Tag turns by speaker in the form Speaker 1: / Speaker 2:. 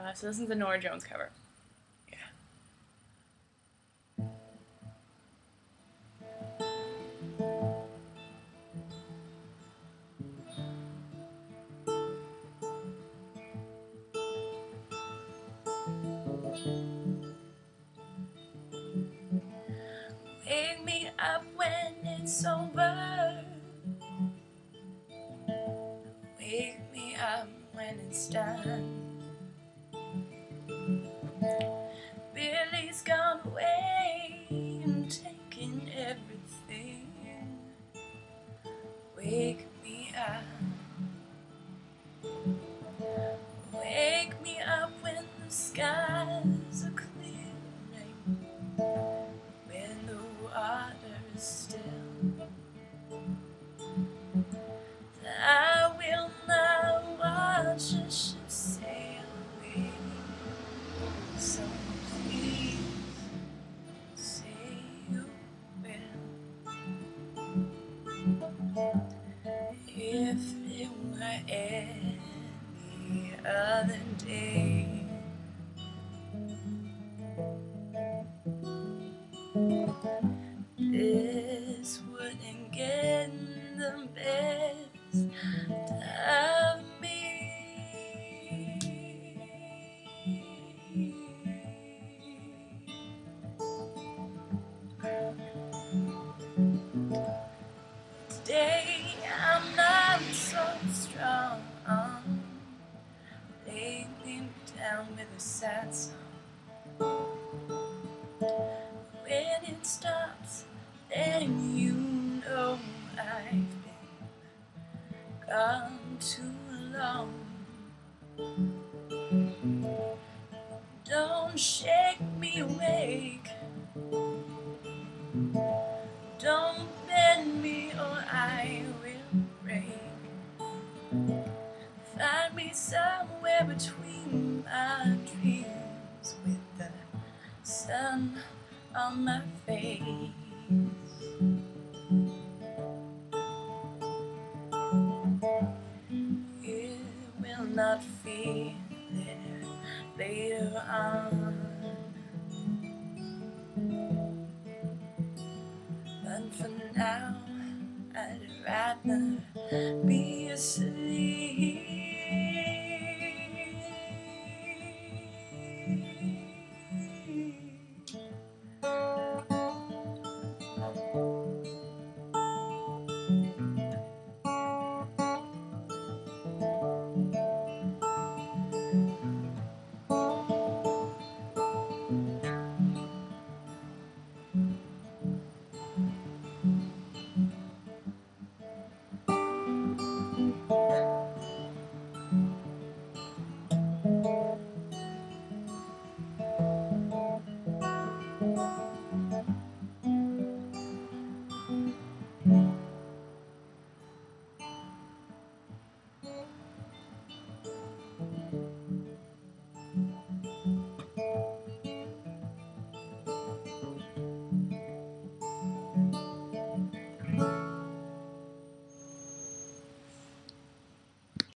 Speaker 1: Uh, so this is the Norah Jones cover. Yeah. Wake me up when it's over. Wake me up when it's done. This wouldn't get the best of me. Today I'm not so strong. Lay me down with a sad song. When it stops, then you Don't shake me awake. Don't bend me or I will break. Find me somewhere between my dreams with the sun on my face. You will not feel it later on. Rather be asleep.